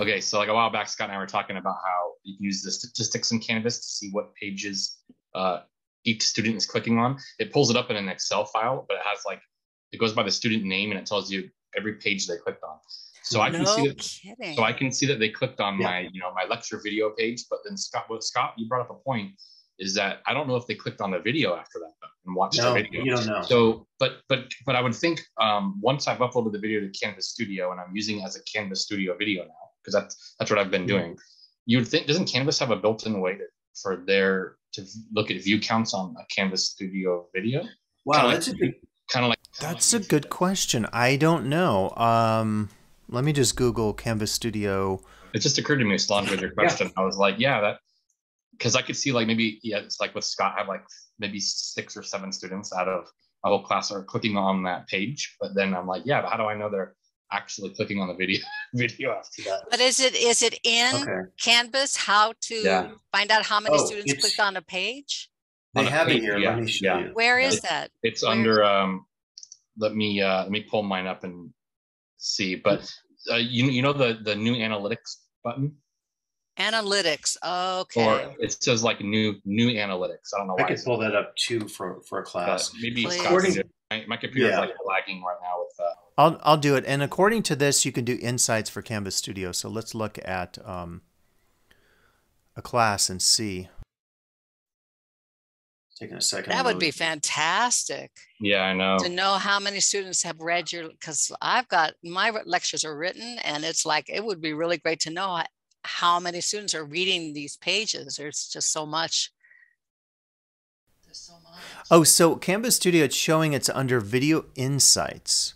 So, okay, so like a while back, Scott and I were talking about how you can use the statistics in Canvas to see what pages uh, each student is clicking on. It pulls it up in an Excel file, but it has like it goes by the student name and it tells you every page they clicked on. So I can see that. kidding. So I can see that they clicked on Yeah. my, you know, my lecture video page. But then Scott, what Scott, you brought up a point, is that I don't know if they clicked on the video after that and watched No, the video. you don't know. So, but but but I would think um, once I've uploaded the video to Canvas Studio and I'm using it as a Canvas Studio video now because that's that's what I've been doing. You would think doesn't Canvas have a built-in way to, for their to look at view counts on a Canvas Studio video? wow, kinda that's a good. Kind of like That's a good question. I don't know. Um, let me just Google Canvas Studio. it just occurred to me, Solange, with your question. I was like, yeah, that because I could see like maybe yeah, it's like with Scott, I have like maybe six or seven students out of a whole class are clicking on that page. But then I'm like, yeah, but how do I know they're actually clicking on the video video after that? but is it is it in Okay, Canvas how to Yeah. find out how many Oh, students clicked on a page? they On a have it here. yeah, Let me show yeah. you. Where is It's- that? It's Where- under um let me uh let me pull mine up and see. But uh, you you know the the new analytics button? Analytics. Okay. Or it says like new new analytics. I don't know I why. could it's- pull that up too for for a but class. maybe Please. Scott can do it. my, my computer's Yeah. like lagging right now with uh I'll I'll do it. And according to this, you can do insights for Canvas Studio. So let's look at um, a class and see. Taking a second. that would be fantastic yeah, I know. to know how many students have read your because I've got my lectures are written and it's like it would be really great to know how many students are reading these pages. There's just so much. There's so much. Oh, so Canvas Studio, it's showing it's under Video Insights.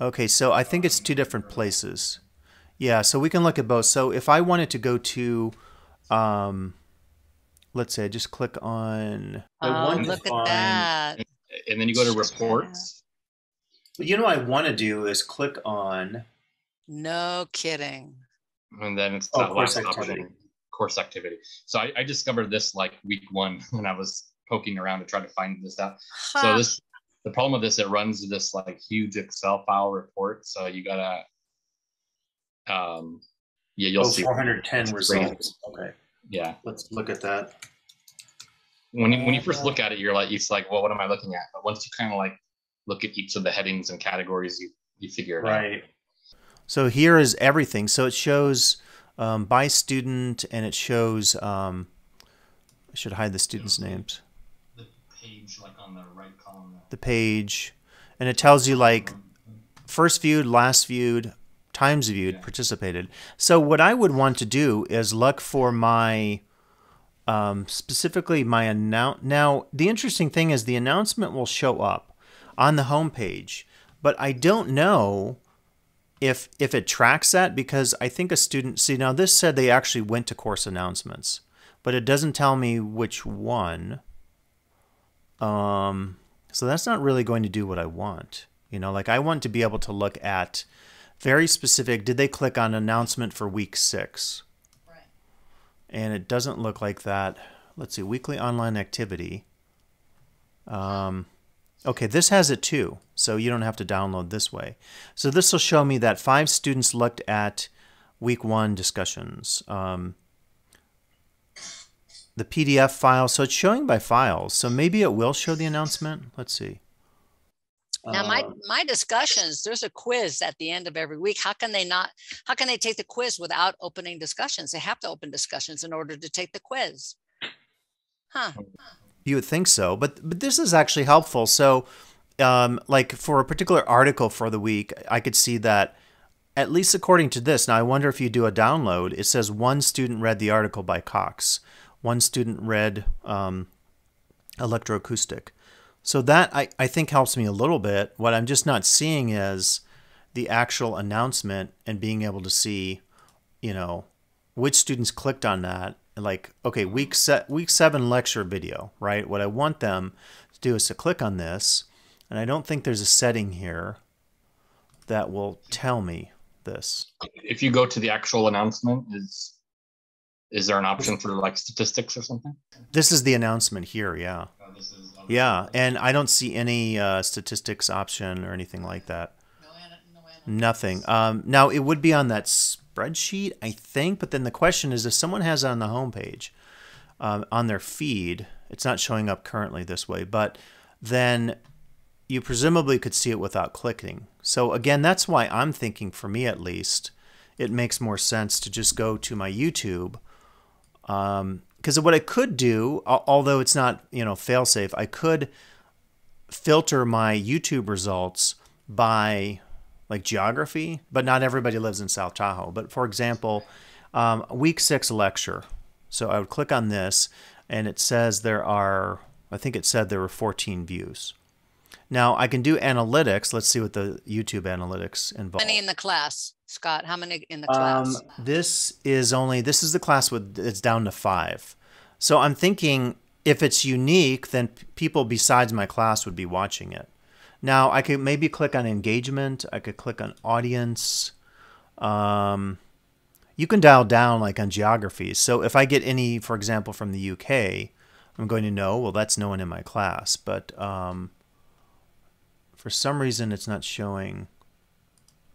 Okay, so I think it's two different places. Yeah, so we can look at both. So if I wanted to go to, um, let's say I just click on, Oh, want look at find- that. and then you go to reports. But you know what I want to do is click on. No kidding. and then it's Oh, that course last activity. option, course activity. So I, I discovered this like week one when I was poking around to try to find this out. So this the problem with this, it runs this like huge Excel file report. So you gotta um yeah, you'll Oh, see 410 It's results. Okay, yeah. let's look at that. When you when you first look at it, you're like it's like, well, what am I looking at? But once you kind of like look at each of the headings and categories, you you figure it out. Right. so here is everything. So it shows um, by student and it shows, um, I should hide the students' names. The page on the right column. the page and it tells you like first viewed, last viewed, times viewed, Yeah. participated. So what I would want to do is look for my um, specifically my announce. Now the interesting thing is the announcement will show up on the home page, but I don't know if if it tracks that because I think a student see now this said they actually went to course announcements, but it doesn't tell me which one. Um, so that's not really going to do what I want. You know, like I want to be able to look at very specific. Did they click on announcement for week six? Right. And it doesn't look like that. Let's see, weekly online activity. Um, okay, this has it too, so you don't have to download this way. So this will show me that five students looked at week one discussions. Um, the PDF file, so it's showing by files. So maybe it will show the announcement. Let's see. Now my Um, my discussions, there's a quiz at the end of every week. How can they not how can they take the quiz without opening discussions? They have to open discussions in order to take the quiz. Huh. You would think so, but but this is actually helpful. So, um, like for a particular article for the week, I could see that at least according to this. Now, I wonder if you do a download, it says one student read the article by Cox, one student read um, electroacoustic. So that I, I think helps me a little bit. What I'm just not seeing is the actual announcement and being able to see, you know, which students clicked on that. Like, okay, week set week seven lecture video, right? What I want them to do is to click on this, and I don't think there's a setting here that will tell me this. If you go to the actual announcement, is is there an option for like statistics or something? This is the announcement here, yeah. this is Yeah, and I don't see any uh, statistics option or anything like that. No, no, Nothing. Um, now it would be on that spreadsheet, I think. But then the question is, if someone has it on the homepage, um, on their feed, it's not showing up currently this way, but then you presumably could see it without clicking. So again, that's why I'm thinking, for me at least, it makes more sense to just go to my YouTube. Because um, what I could do, although it's not you know failsafe, I could filter my YouTube results by like geography, but not everybody lives in South Tahoe. But for example, um, week six lecture. So I would click on this, and it says there are, I think it said there were 14 views. Now I can do analytics. Let's see what the YouTube analytics involve. How many in the class, Scott? How many in the class? Um, this is only this is the class with it's down to five. So I'm thinking if it's unique, then people besides my class would be watching it. Now I could maybe click on engagement. I could click on audience. Um, you can dial down like on geography. So if I get any, for example, from the UK, I'm going to know, well, that's no one in my class. But um, for some reason, it's not showing.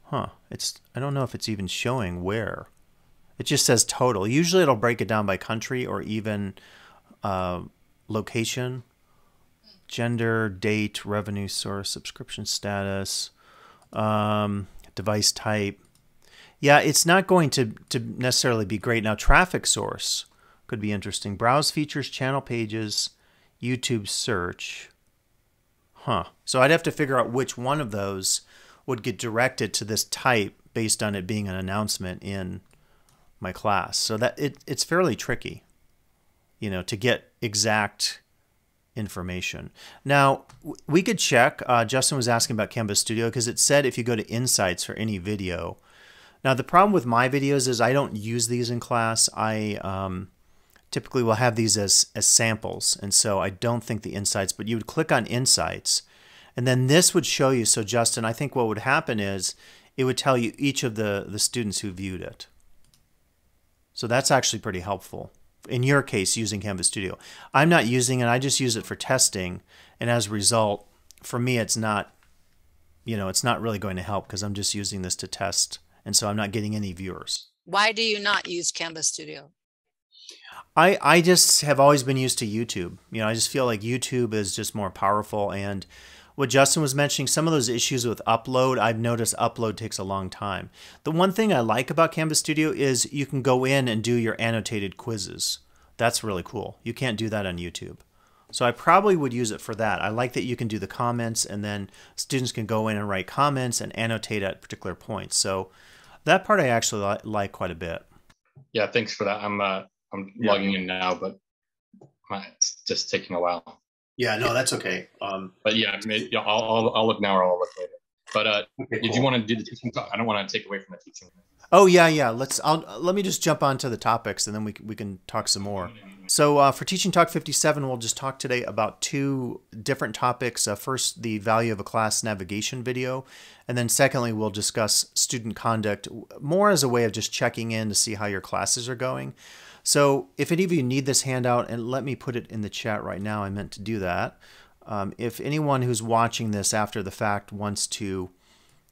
Huh. It's I don't know if it's even showing where. It just says total. Usually it'll break it down by country or even uh, location gender, date, revenue source, subscription status, um, device type. Yeah, it's not going to, to necessarily be great. Now, traffic source could be interesting. Browse features, channel pages, YouTube search. Huh. So I'd have to figure out which one of those would get directed to this type based on it being an announcement in my class. So that it, it's fairly tricky, you know, to get exact information. Now, we could check. Uh, Justin was asking about Canvas Studio because it said if you go to Insights for any video. Now, the problem with my videos is I don't use these in class. I um, typically we'll have these as, as samples, and so I don't think the Insights, but you would click on Insights, and then this would show you. So, Justin, I think what would happen is it would tell you each of the, the students who viewed it. So that's actually pretty helpful in your case using Canvas Studio. I'm not using it. I just use it for testing. And as a result, for me, it's not, you know, it's not really going to help because I'm just using this to test. And so I'm not getting any viewers. Why do you not use Canvas Studio? I, I just have always been used to YouTube. You know, I just feel like YouTube is just more powerful and what Justin was mentioning, some of those issues with upload, I've noticed upload takes a long time. The one thing I like about Canvas Studio is you can go in and do your annotated quizzes. That's really cool. You can't do that on YouTube. So I probably would use it for that. I like that you can do the comments and then students can go in and write comments and annotate at particular points. So that part I actually li like quite a bit. Yeah, thanks for that. I'm uh, I'm yeah. logging in now, but it's just taking a while. Yeah, no, that's okay. Um, but yeah, maybe, I'll, I'll, I'll look now or I'll look later. But uh, okay, cool. you want to do the teaching talk, I don't want to take away from the teaching. Oh yeah, yeah. Let's. I'll let me just jump onto the topics and then we we can talk some more. So uh, for Teaching Talk 57, we'll just talk today about two different topics. Uh, first, the value of a class navigation video, and then secondly, we'll discuss student conduct more as a way of just checking in to see how your classes are going. So if any of you need this handout, and let me put it in the chat right now, I meant to do that. Um, if anyone who's watching this after the fact wants to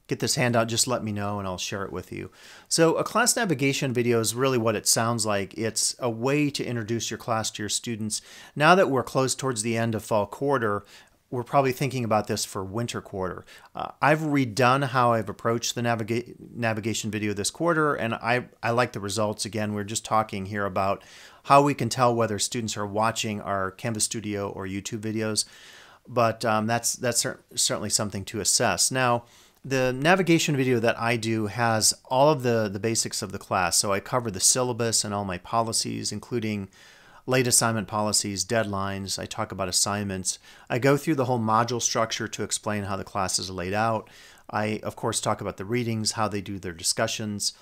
get this handout, just let me know and I'll share it with you. So a class navigation video is really what it sounds like. It's a way to introduce your class to your students. Now that we're close towards the end of fall quarter, we're probably thinking about this for winter quarter. Uh, I've redone how I've approached the naviga- navigation video this quarter, and I, I like the results. Again, we're just talking here about how we can tell whether students are watching our Canvas Studio or YouTube videos, but um, that's, that's cer- certainly something to assess. Now, the navigation video that I do has all of the, the basics of the class. So I cover the syllabus and all my policies, including late assignment policies, deadlines. I talk about assignments. I go through the whole module structure to explain how the class is laid out. I, of course, talk about the readings, how they do their discussions.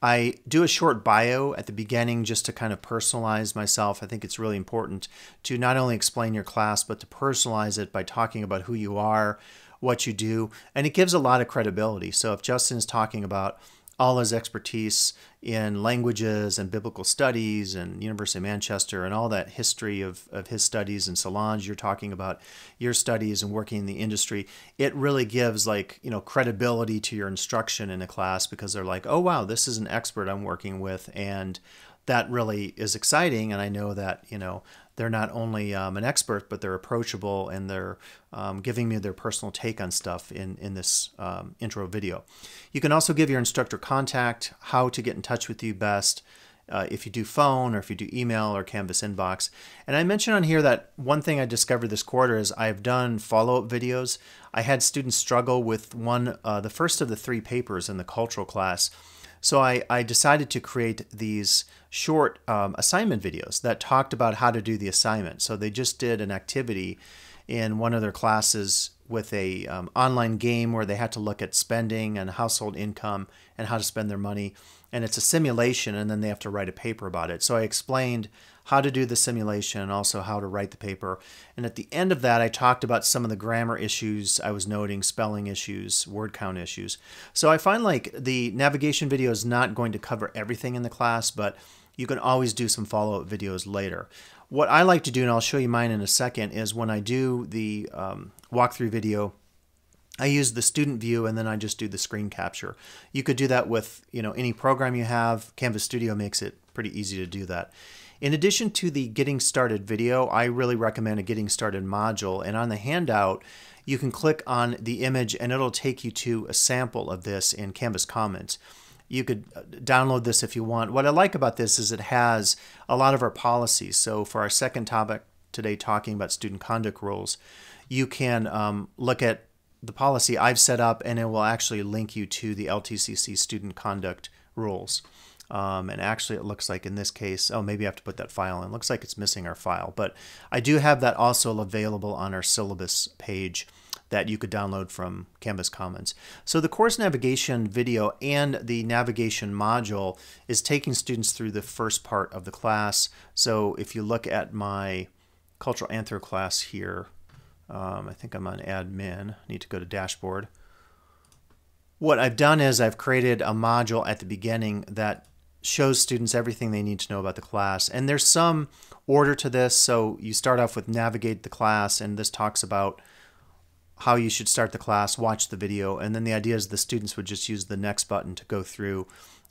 I do a short bio at the beginning just to kind of personalize myself. I think it's really important to not only explain your class, but to personalize it by talking about who you are, what you do, and it gives a lot of credibility. So if Justin is talking about all his expertise in languages and biblical studies and University of Manchester and all that history of, of his studies and Solange, you're talking about your studies and working in the industry. It really gives like, you know, credibility to your instruction in a class because they're like, oh wow, this is an expert I'm working with and that really is exciting. And I know that, you know, they're not only um, an expert, but they're approachable and they're um, giving me their personal take on stuff in, in this um, intro video. You can also give your instructor contact, how to get in touch with you best, uh, if you do phone or if you do email or Canvas inbox. And I mentioned on here that one thing I discovered this quarter is I've done follow-up videos. I had students struggle with one, uh, the first of the three papers in the cultural class. So I, I decided to create these short um, assignment videos that talked about how to do the assignment. So they just did an activity in one of their classes with a um, online game where they had to look at spending and household income and how to spend their money. And it's a simulation and then they have to write a paper about it. So i explained how to do the simulation and also how to write the paper. And at the end of that i talked about some of the grammar issues i was noting spelling issues word count issues. So i find like the navigation video is not going to cover everything in the class but you can always do some follow-up videos later. What I like to do, and I'll show you mine in a second, is when I do the um, walkthrough video, I use the student view and then I just do the screen capture. You could do that with you know any program you have. Canvas Studio makes it pretty easy to do that. In addition to the Getting Started video, I really recommend a Getting Started module. And on the handout, you can click on the image and it'll take you to a sample of this in Canvas Commons you could uh, download this if you want. What I like about this is it has a lot of our policies. So for our second topic today, talking about student conduct rules, you can um, look at the policy I've set up and it will actually link you to the LTCC student conduct rules. Um, and actually it looks like in this case, oh, maybe I have to put that file in. It looks like it's missing our file, but I do have that also available on our syllabus page that you could download from Canvas Commons. So the course navigation video and the navigation module is taking students through the first part of the class. So if you look at my cultural anthro class here, um, I think I'm on admin, I need to go to dashboard. What I've done is I've created a module at the beginning that shows students everything they need to know about the class. And there's some order to this. So you start off with navigate the class, and this talks about how you should start the class, watch the video, and then the idea is the students would just use the next button to go through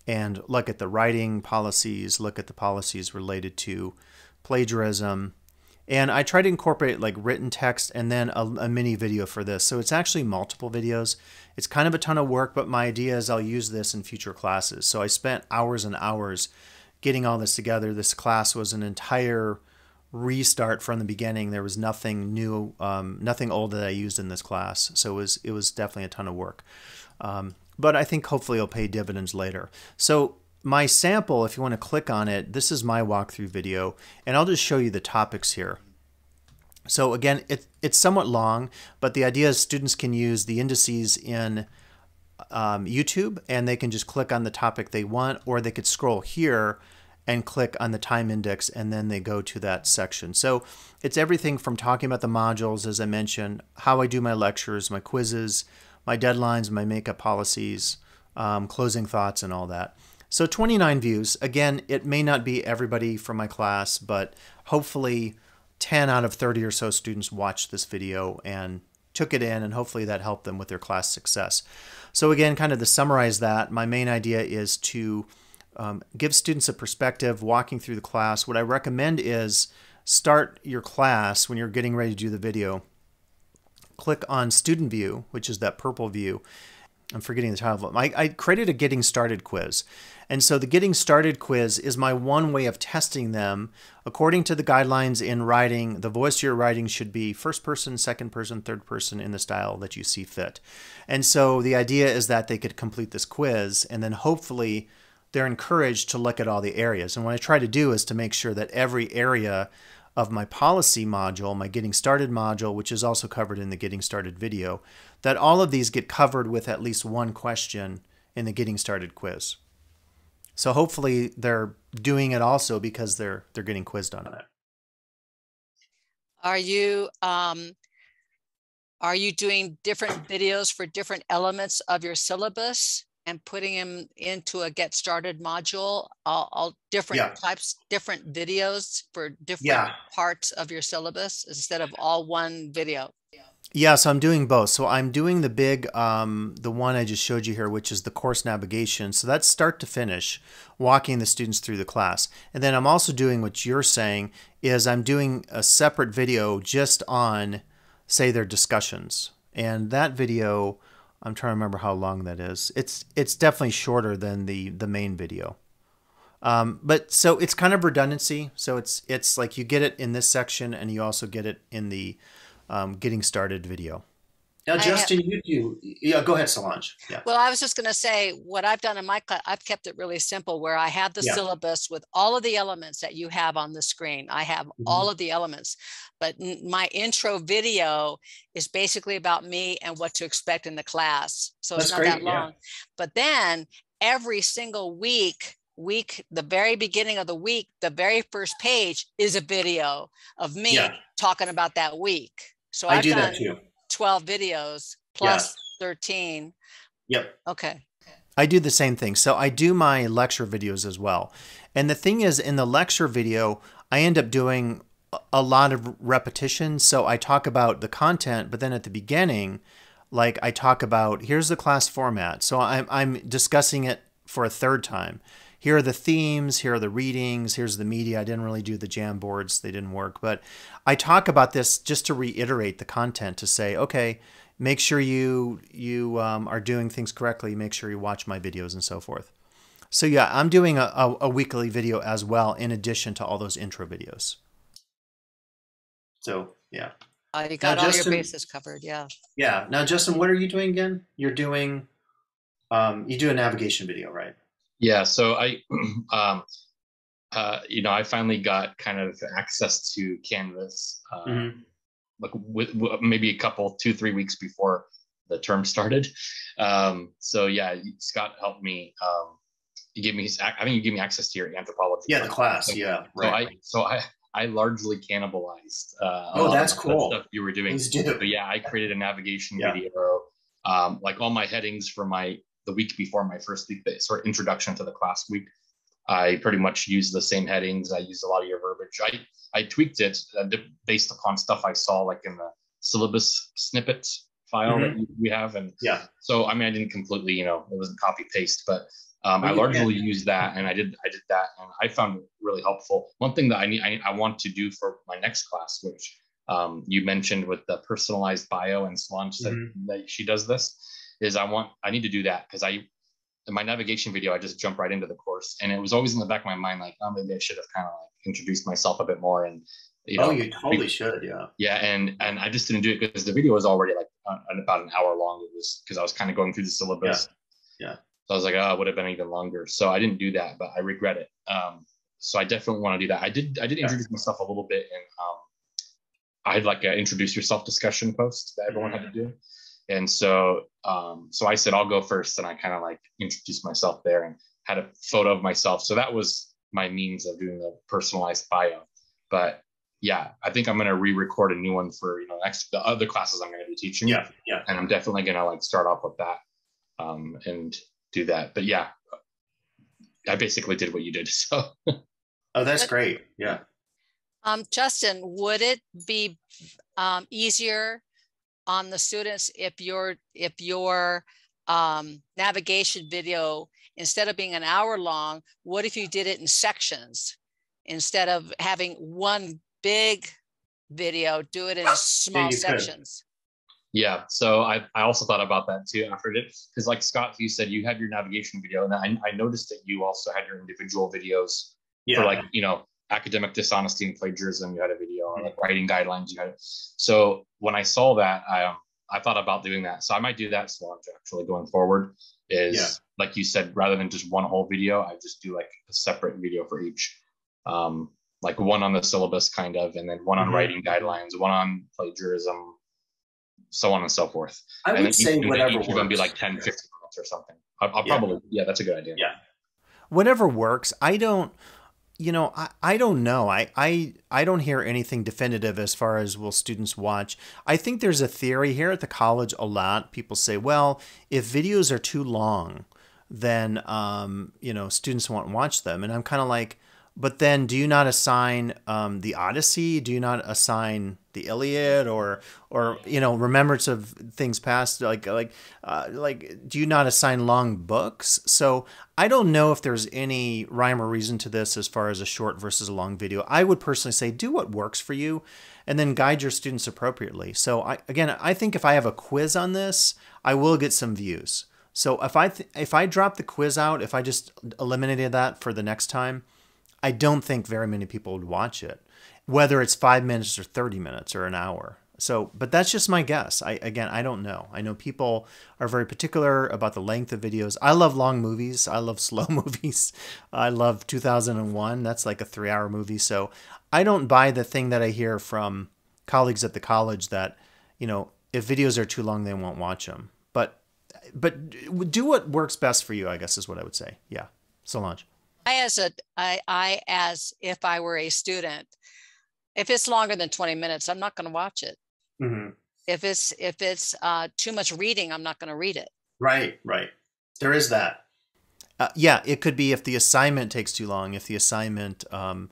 and look at the writing policies, look at the policies related to plagiarism. And I try to incorporate like written text and then a, a, mini video for this. So it's actually multiple videos. It's kind of a ton of work, but my idea is I'll use this in future classes. So I spent hours and hours getting all this together. This class was an entire restart from the beginning. There was nothing new, um, nothing old that I used in this class. So it was it was definitely a ton of work. Um, but I think hopefully it'll pay dividends later. So my sample, if you want to click on it, this is my walkthrough video, and I'll just show you the topics here. So again, it, it's somewhat long, but the idea is students can use the indices in um, YouTube, and they can just click on the topic they want, or they could scroll here and click on the time index and then they go to that section. So it's everything from talking about the modules, as I mentioned, how I do my lectures, my quizzes, my deadlines, my makeup policies, um, closing thoughts, and all that. So 29 views. Again, it may not be everybody from my class, but hopefully 10 out of 30 or so students watched this video and took it in, and hopefully that helped them with their class success. So again, kind of to summarize that, my main idea is to um, give students a perspective walking through the class. What I recommend is start your class when you're getting ready to do the video. Click on Student View, which is that purple view. I'm forgetting the title. I, I created a Getting Started quiz. And so the Getting Started quiz is my one way of testing them. According to the guidelines in writing, the voice you're writing should be first person, second person, third person in the style that you see fit. And so the idea is that they could complete this quiz and then hopefully they're encouraged to look at all the areas. And what I try to do is to make sure that every area of my policy module, my getting started module, which is also covered in the getting started video, that all of these get covered with at least one question in the getting started quiz. So hopefully they're doing it also because they're they're getting quizzed on it. Are you um, are you doing different videos for different elements of your syllabus? And putting them into a get started module, all, all different Yeah. types, different videos for different Yeah. parts of your syllabus instead of all one video. Yeah, so I'm doing both. So I'm doing the big, um, the one I just showed you here, which is the course navigation. So that's start to finish, walking the students through the class. And then I'm also doing what you're saying is I'm doing a separate video just on, say, their discussions. And that video, I'm trying to remember how long that is. It's it's definitely shorter than the the main video. Um, but so it's kind of redundancy. So it's it's like you get it in this section, and you also get it in the um, getting started video. Now, Justin, you do. Yeah, go ahead, Solange. Yeah. Well, I was just going to say what I've done in my class, I've kept it really simple where I have the Yeah. syllabus with all of the elements that you have on the screen. I have Mm-hmm. all of the elements, but n- my intro video is basically about me and what to expect in the class. So it's not great, that yeah. long. But then every single week, week, the very beginning of the week, the very first page is a video of me Yeah. talking about that week. So I I've do done that too. 12 videos plus 13. Yep. Okay. I do the same thing. So I do my lecture videos as well. And the thing is, in the lecture video, I end up doing a- a lot of repetition. So I talk about the content, but then at the beginning, like I talk about here's the class format. So I'm, I'm discussing it for a third time. Here are the themes, here are the readings, here's the media. I didn't really do the jam boards, they didn't work. But I talk about this just to reiterate the content to say, okay, make sure you you um, are doing things correctly make sure you watch my videos and so forth so yeah i'm doing a, a, a weekly video as well in addition to all those intro videos So yeah, Uh, you got all Justin- your bases covered. Yeah. yeah. Now, Justin, what are you doing again? You're doing. Um, you do a navigation video, right? Yeah, so I, um, uh, you know, I finally got kind of access to Canvas, uh, Mhm. like with, with maybe a couple, two, three weeks before the term started. Um, so yeah, Scott helped me. Um, he gave me his. I think you gave me access to your anthropology. Yeah, the class. So- Yeah, So right. I, so I, I largely cannibalized. Uh, Oh, that's cool. Stuff you were doing. So yeah, I created a navigation Yeah. video. Um, like all my headings for my the week before my first week, the sort of introduction to the class week. I pretty much used the same headings. I used a lot of your verbiage. I I tweaked it uh, based upon stuff I saw like in the syllabus snippets file that we have, and Yeah. so I mean I didn't completely you know it wasn't copy paste, but um, I you largely used that, and I did I did that, and I found it really helpful. One thing that I need I, I want to do for my next class, which um, you mentioned with the personalized bio, and Solange Mhm. that she does this, is I want I need to do that because I in my navigation video I just jump right into the course, and it was always in the back of my mind like oh maybe I should have kind of like introduced myself a bit more and you know oh, you totally should. Yeah. yeah, and and I just didn't do it because the video was already like uh, about an hour long. It was because I was kind of going through the syllabus. Yeah. yeah. So I was like, oh, it would have been even longer. So I didn't do that, but I regret it. Um, so I definitely want to do that. I did. I did Yeah. introduce myself a little bit, and um, I had like a introduce yourself discussion post that everyone had to do. And so, um, so I said I'll go first, and I kind of like introduced myself there and had a photo of myself. So that was my means of doing the personalized bio. But yeah, I think I'm gonna re-record a new one for you know next the other classes I'm gonna be teaching. Yeah. Yeah. and I'm definitely gonna like start off with that um, and do that. But yeah, I basically did what you did. So Oh, that's great. Yeah. Um, Justin, would it be um, easier on the students if your if your um, navigation video instead of being an hour long, what if you did it in sections instead of having one big video? Do it in small you could. sections. yeah, so I, I also thought about that too after it because like Scott, you said you had your navigation video, and I, I noticed that you also had your individual videos Yeah. for like you know academic dishonesty and plagiarism you had a video or like writing guidelines you had it. so when i saw that i um, i thought about doing that so i might do that Solange, actually going forward is Yeah. like you said rather than just one whole video i just do like a separate video for each um like one on the syllabus kind of and then one on Mhm. writing guidelines one on plagiarism so on and so forth I and would then say each, and then whatever each of be like 10 15 minutes or something i'll, I'll Yeah. probably yeah that's a good idea Yeah. whatever works i don't you know i, I don't know. I, I i don't hear anything definitive as far as will students watch. I think there's a theory here at the college a lot. People say well if videos are too long then um, you know students won't watch them. And I'm kind of like, but then do you not assign um, the Odyssey? Do you not assign the Iliad or or you know remembrance of things past? Like like uh, like do you not assign long books? So I don't know if there's any rhyme or reason to this as far as a short versus a long video. I would personally say do what works for you, and then guide your students appropriately. So I again I think if I have a quiz on this, I will get some views. So if I if I drop the quiz out, if I just eliminated that for the next time I don't think very many people would watch it, whether it's five minutes or 30 minutes or an hour. So, but that's just my guess. I again, I don't know. I know people are very particular about the length of videos. I love long movies. I love slow movies. I love 2001. That's like a 3-hour movie. So, I don't buy the thing that I hear from colleagues at the college that, you know, if videos are too long they won't watch them. But but do what works best for you, I guess is what I would say. Yeah. Solange. I as a I I as if I were a student, if it's longer than 20 minutes, I'm not going to watch it. Mm-hmm. If it's if it's uh, too much reading, I'm not going to read it. Right, right. There is that. Uh, yeah, it could be if the assignment takes too long, if the assignment um,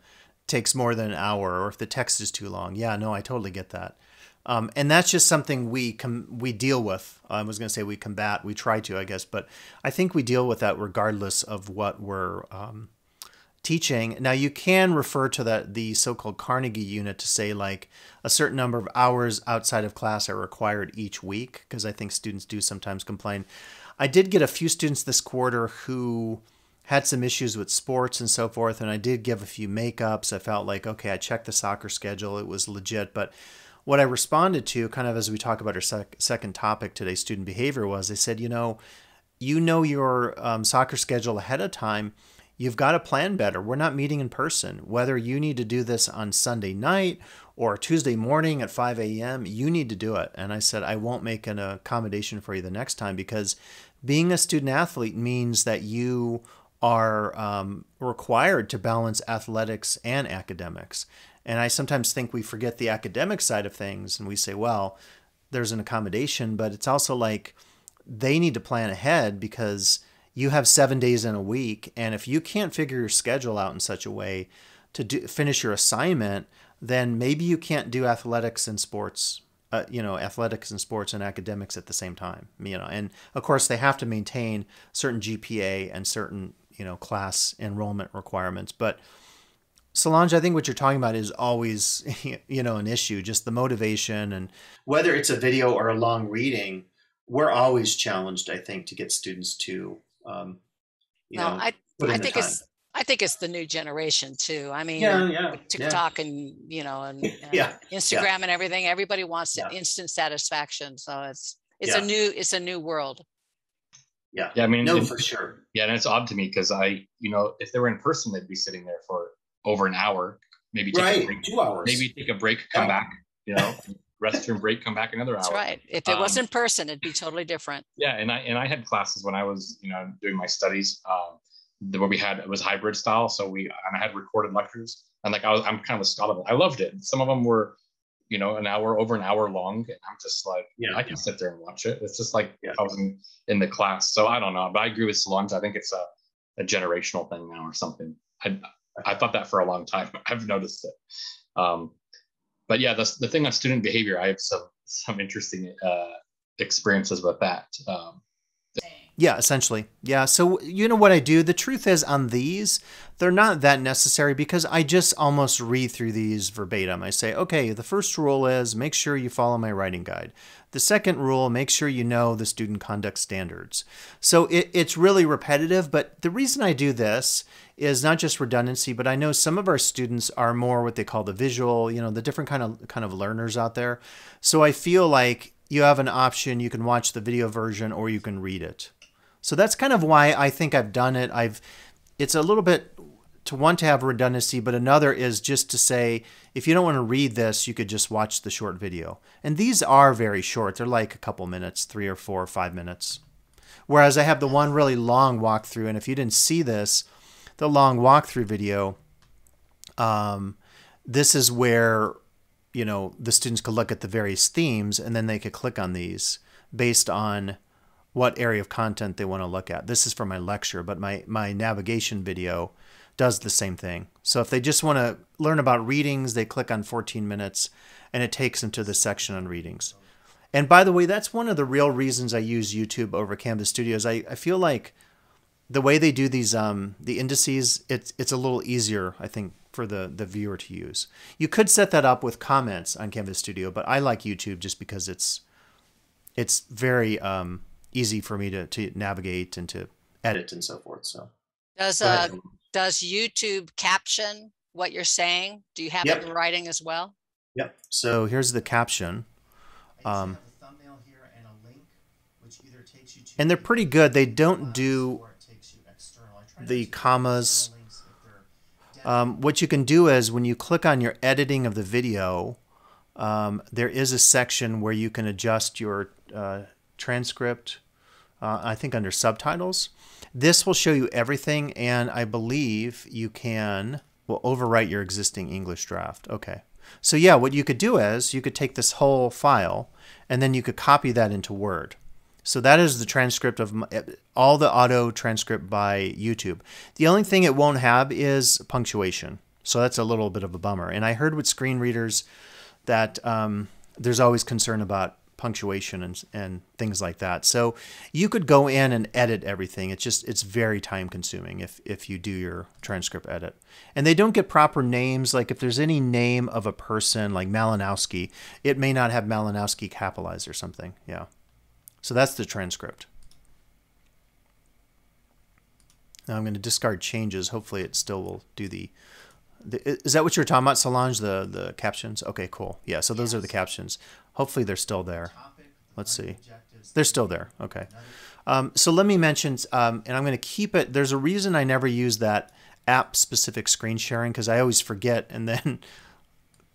takes more than an hour, or if the text is too long. Yeah, no, I totally get that. Um, and that's just something we com- we deal with. I was going to say we combat, we try to, I guess, but I think we deal with that regardless of what we're um, teaching. Now, you can refer to that the so-called Carnegie unit to say like a certain number of hours outside of class are required each week, because I think students do sometimes complain. I did get a few students this quarter who had some issues with sports and so forth, and I did give a few makeups. I felt like okay, I checked the soccer schedule; it was legit, but what I responded to, kind of as we talk about our sec- second topic today, student behavior, was they said, you know, you know your um, soccer schedule ahead of time. You've got to plan better. We're not meeting in person. Whether you need to do this on Sunday night or Tuesday morning at 5 a.m., you need to do it. And I said, I won't make an accommodation for you the next time because being a student athlete means that you are um, required to balance athletics and academics. And I sometimes think we forget the academic side of things and we say, well, there's an accommodation, but it's also like they need to plan ahead because you have seven days in a week. And if you can't figure your schedule out in such a way to do, finish your assignment, then maybe you can't do athletics and sports. Uh, you know, athletics and sports and academics at the same time. You know, and of course they have to maintain certain GPA and certain you know class enrollment requirements. But Solange, I think what you're talking about is always, you know, an issue, just the motivation and whether it's a video or a long reading, we're always challenged, I think, to get students to, um, you no, know, I, put in I the think time. it's I think it's the new generation too. I mean, Yeah, yeah, with yeah. TikTok and you know, and, and Yeah, Instagram and everything. Everybody wants Yeah. instant satisfaction. So it's it's Yeah. a new it's a new world. Yeah. Yeah, I mean, No, and- for sure. yeah, and it's odd to me because I, you know, if they were in person, they'd be sitting there for over an hour, maybe take a break, Two hours. maybe take a break, come Yeah. back, you know, restroom break, come back another That's hour. right. If it was Um, in person, it'd be totally different. Yeah, and I and I had classes when I was, you know, doing my studies, um, the- where we had it was hybrid style, so we and I had recorded lectures, and like I was, I'm kind of a scholar. I loved it. Some of them were, you know, an hour over an hour long, and I'm just like, Yeah. I can sit there and watch it. It's just like Yeah. I was in, in the class. So I don't know, but I agree with Solange. I think it's a, a generational thing now or something. I I thought that for a long time. I've noticed it. Um, but yeah, the the thing on student behavior, I have some some interesting uh, experiences with that. Um, Yeah, essentially. Yeah. So, you know what I do? The truth is, on these, they're not that necessary because I just almost read through these verbatim. I say, okay, the first rule is make sure you follow my writing guide. The second rule, make sure you know the student conduct standards. So it, it's really repetitive, but the reason I do this is not just redundancy, but I know some of our students are more what they call the visual, you know, the different kind of kind of learners out there. So I feel like you have an option, you can watch the video version or you can read it. So that's kind of why I think I've done it. I've it's a little bit to want to have redundancy, but another is just to say if you don't want to read this, you could just watch the short video. And these are very short. They're like a couple minutes, 3 or 4 or 5 minutes. Whereas I have the one really long walkthrough and if you didn't see this, the long walkthrough video um, this is where you know the students could look at the various themes and then they could click on these based on what area of content they want to look at. This is for my lecture, but my, my navigation video does the same thing. So if they just want to learn about readings, they click on 14 minutes and it takes them to the section on readings. And by the way, that's one of the real reasons I use YouTube over Canvas Studios. I, I feel like the way they do these um, the indices, it's it's a little easier, I think, for the the viewer to use. You could set that up with comments on Canvas Studio, but I like YouTube just because it's it's very um, easy for me to to navigate and to edit and so forth. So does uh, does YouTube caption what you're saying? Do you have yep. it in writing as well? Yep. So here's the caption. Um, and they're pretty good. They don't do the commas. Um, what you can do is when you click on your editing of the video, um, there is a section where you can adjust your uh, transcript, uh, I think under subtitles. This will show you everything, and I believe you can will overwrite your existing English draft. Okay. So yeah, what you could do is you could take this whole file and then you could copy that into Word. So that is the transcript of my, all the auto transcript by YouTube. The only thing it won't have is punctuation. So that's a little bit of a bummer. And I heard with screen readers that um, there's always concern about punctuation and, and things like that. So you could go in and edit everything. It's just it's very time consuming if if you do your transcript edit. And they don't get proper names. Like if there's any name of a person like Malinowski, it may not have Malinowski capitalized or something. Yeah. So that's the transcript. Now I'm going to discard changes. Hopefully it still will do the, is that what you're talking about, Solange, the, the captions? Okay, cool. Yeah, so those yes. are the captions. Hopefully they're still there. Let's see. They're still there. Okay. Um, so let me mention, um, and I'm going to keep it. There's a reason I never use that app specific screen sharing because I always forget and then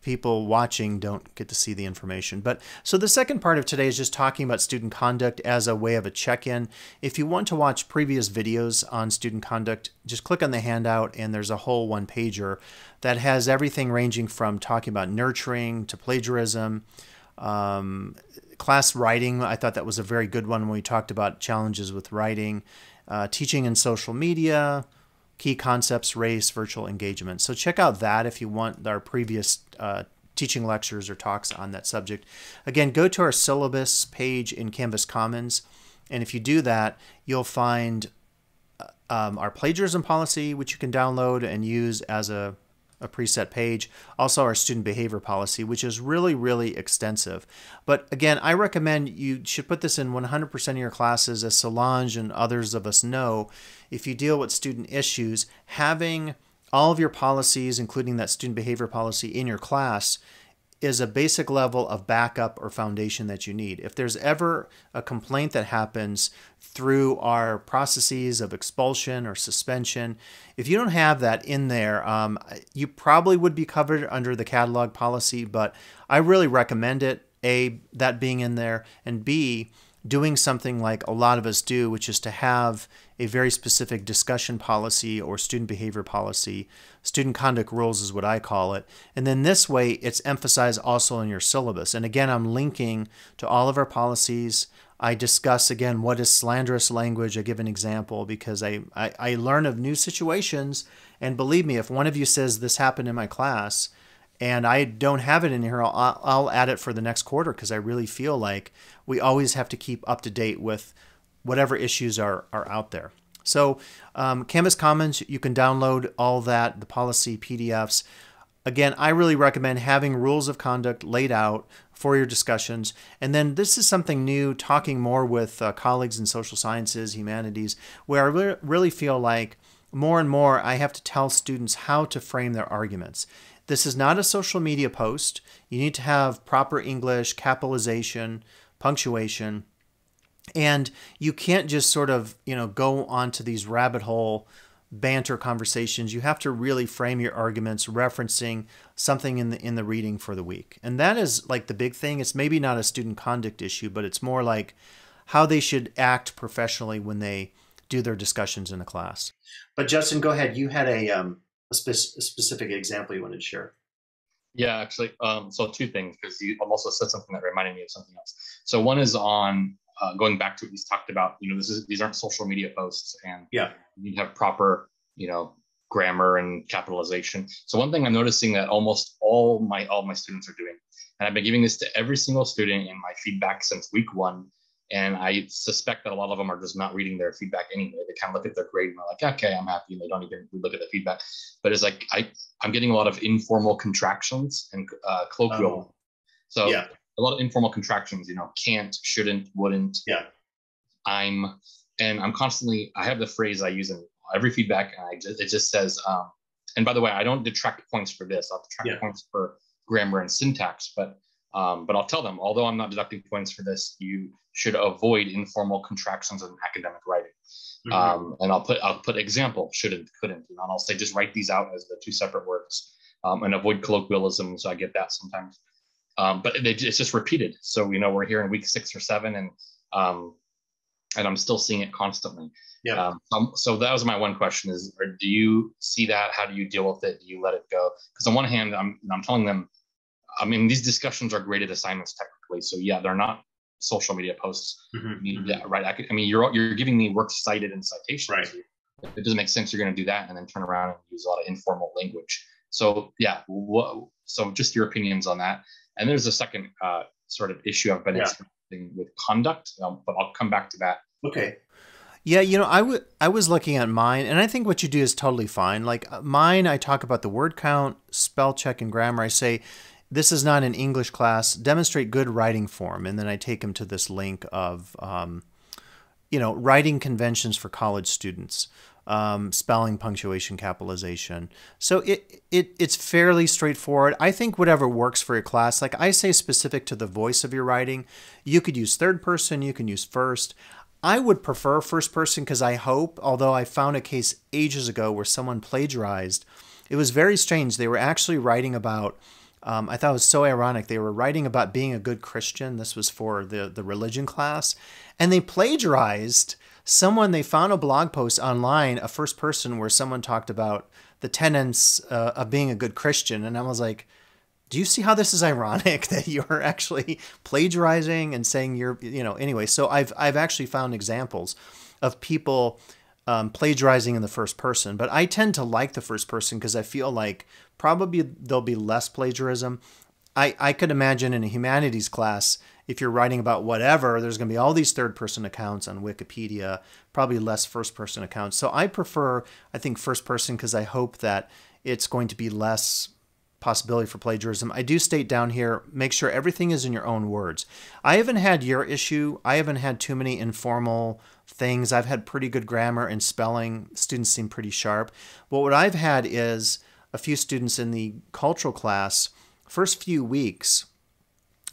people watching don't get to see the information. But so the second part of today is just talking about student conduct as a way of a check-in. If you want to watch previous videos on student conduct, just click on the handout and there's a whole one pager that has everything ranging from talking about nurturing to plagiarism, um, class writing. I thought that was a very good one when we talked about challenges with writing, uh, teaching in social media, key concepts, race, virtual engagement. So check out that if you want our previous uh, teaching lectures or talks on that subject. Again, go to our syllabus page in Canvas Commons, and if you do that, you'll find uh, um, our plagiarism policy, which you can download and use as a a preset page. Also our student behavior policy, which is really, really extensive. But again, I recommend you should put this in 100% of your classes as Solange and others of us know. If you deal with student issues, having all of your policies, including that student behavior policy in your class is a basic level of backup or foundation that you need. If there's ever a complaint that happens through our processes of expulsion or suspension, if you don't have that in there, um, you probably would be covered under the catalog policy, but I really recommend it. A, that being in there, and B, doing something like a lot of us do, which is to have a very specific discussion policy or student behavior policy. Student conduct rules is what I call it. And then this way, it's emphasized also in your syllabus. And again, I'm linking to all of our policies. I discuss again what is slanderous language. I give an example because I, I, I learn of new situations. And believe me, if one of you says this happened in my class, and I don't have it in here, I'll, I'll add it for the next quarter because I really feel like we always have to keep up to date with whatever issues are, are out there. So um, Canvas Commons, you can download all that, the policy PDFs. Again, I really recommend having rules of conduct laid out for your discussions. And then this is something new, talking more with uh, colleagues in social sciences, humanities, where I re really feel like more and more I have to tell students how to frame their arguments. This is not a social media post. You need to have proper English, capitalization, punctuation, and you can't just sort of you know go onto these rabbit hole banter conversations. You have to really frame your arguments referencing something in the in the reading for the week. And that is like the big thing. It's maybe not a student conduct issue but it's more like how they should act professionally when they do their discussions in a class. But justin go ahead. You had a um a, spe- a specific example you wanted to share. Yeah, actually. Um, so two things because you also said something that reminded me of something else. So one is on uh, going back to what he's talked about, you know, this is these aren't social media posts, and Yeah. you have proper, you know, grammar and capitalization. So one thing I'm noticing that almost all my all my students are doing, and I've been giving this to every single student in my feedback since week one, and I suspect that a lot of them are just not reading their feedback anyway. They kind of look at their grade and they're like, okay, I'm happy, and they don't even look at the feedback. But it's like I I'm getting a lot of informal contractions and uh, colloquial. Oh. So Yeah. A lot of informal contractions, you know, can't, shouldn't, wouldn't. Yeah. I'm, and I'm constantly, I have the phrase I use in every feedback, and I just, it just says, um, and by the way, I don't detract points for this. I'll detract Yeah. points for grammar and syntax, but, um, but I'll tell them, although I'm not deducting points for this, you should avoid informal contractions in academic writing. Mhm. Um, and I'll put I'll put example shouldn't couldn't and I'll say just write these out as the two separate words um, and avoid colloquialisms. I get that sometimes, um, but they, it's just repeated. So you know we're here in week six or seven, and um, and I'm still seeing it constantly. Yeah. Um, um, so that was my one question: is or do you see that? How do you deal with it? Do you let it go? Because on one hand, I'm I'm telling them, I mean these discussions are graded assignments technically, so yeah, they're not social media posts. Mhm. I mean, yeah, right. I, could, I mean, you're you're giving me works cited and citations. Right. It doesn't make sense. You're going to do that and then turn around and use a lot of informal language. So yeah, what, so just your opinions on that. And there's a second uh, sort of issue I've been Yeah. experiencing with conduct, um, but I'll come back to that. Okay. Yeah, you know, I wa- I was looking at mine, and I think what you do is totally fine. Like uh, mine, I talk about the word count, spell check, and grammar. I say, this is not an English class. Demonstrate good writing form, and then I take them to this link of, um, you know, writing conventions for college students, um, spelling, punctuation, capitalization. So it it it's fairly straightforward. I think whatever works for your class. Like I say, specific to the voice of your writing, you could use third person, you can use first. I would prefer first person because I hope, although I found a case ages ago where someone plagiarized, it was very strange. They were actually writing about, um, I thought it was so ironic. They were writing about being a good Christian. This was for the, the religion class. And they plagiarized someone, they found a blog post online, a first person, where someone talked about the tenets uh, of being a good Christian. And I was like, do you see how this is ironic that you're actually plagiarizing and saying you're you know anyway so i've i've actually found examples of people um, plagiarizing in the first person but i tend to like the first person because i feel like probably there'll be less plagiarism i i could imagine in a humanities class if you're writing about whatever there's going to be all these third person accounts on wikipedia probably less first person accounts so i prefer i think first person because i hope that it's going to be less possibility for plagiarism. I do state down here make sure everything is in your own words. I haven't had your issue. I haven't had too many informal things. I've had pretty good grammar and spelling. Students seem pretty sharp. But what I've had is a few students in the cultural class, first few weeks,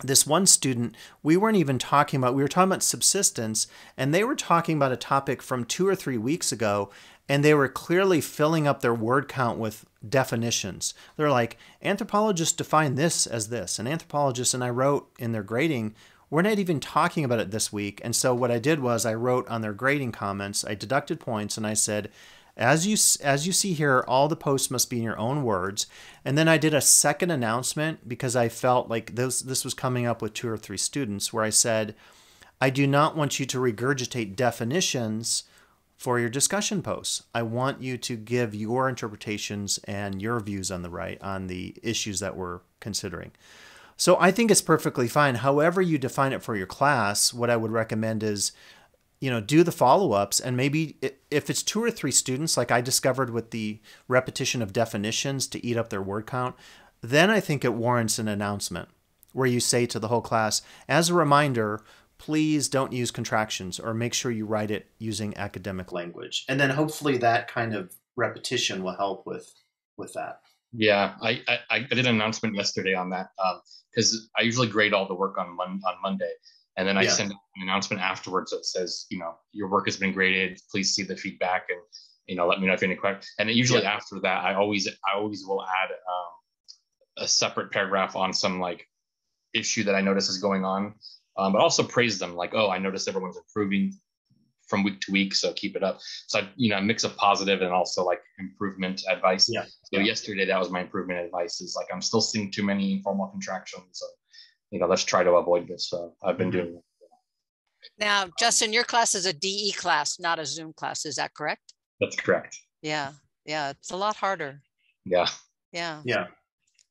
this one student, we weren't even talking about, we were talking about subsistence, and they were talking about a topic from two or three weeks ago, and they were clearly filling up their word count with definitions. They're like, anthropologists define this as this, and anthropologists, and I wrote in their grading, we're not even talking about it this week. And so what I did was I wrote on their grading comments, I deducted points, and I said, as you as you see here, all the posts must be in your own words. And then I did a second announcement because I felt like this this was coming up with two or three students where I said, I do not want you to regurgitate definitions for your discussion posts. I want you to give your interpretations and your views on the right on the issues that we're considering. So I think it's perfectly fine. However you define it for your class, what I would recommend is you know do the follow-ups and maybe if it's two or three students like i discovered with the repetition of definitions to eat up their word count then i think it warrants an announcement where you say to the whole class as a reminder please don't use contractions or make sure you write it using academic language. And then hopefully that kind of repetition will help with with that. Yeah, I I, I did an announcement yesterday on that um, because I usually grade all the work on mon- on Monday, and then I Yeah. send an announcement afterwards that says, you know, your work has been graded. Please see the feedback and you know let me know if you have any questions. And usually Yeah. after that, I always I always will add um, a separate paragraph on some like issue that I notice is going on, um, but also praise them like, oh, I noticed everyone's improving from week to week, so keep it up. So I, you know, a mix of positive and also like improvement advice. Yeah. So yesterday, that was my improvement advice. Is like I'm still seeing too many informal contractions. So, you know, let's try to avoid this. So I've been Mhm. doing. Now, Justin, your class is a DE class, not a Zoom class. Is that correct? That's correct. Yeah. Yeah. It's a lot harder. Yeah. Yeah. Yeah.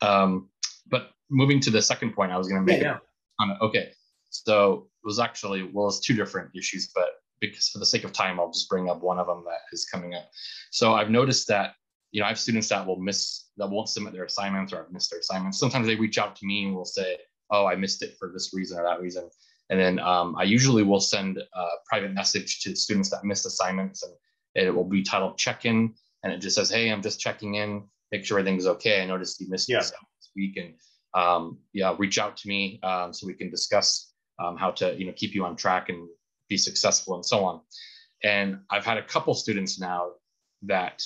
Um, but moving to the second point, I was going to make yeah. on. Okay. So it was actually, well, it's two different issues, but because for the sake of time, I'll just bring up one of them that is coming up. So I've noticed that, you know, I have students that will miss, that won't submit their assignments or I've missed their assignments. Sometimes they reach out to me and will say, oh, I missed it for this reason or that reason. And then um, I usually will send a private message to students that missed assignments and it will be titled check-in. And it just says, hey, I'm just checking in, make sure everything's okay. I noticed you missed Yeah. this this week. And um, yeah, reach out to me um, so we can discuss um, how to, you know, keep you on track and be successful and so on. And I've had a couple students now that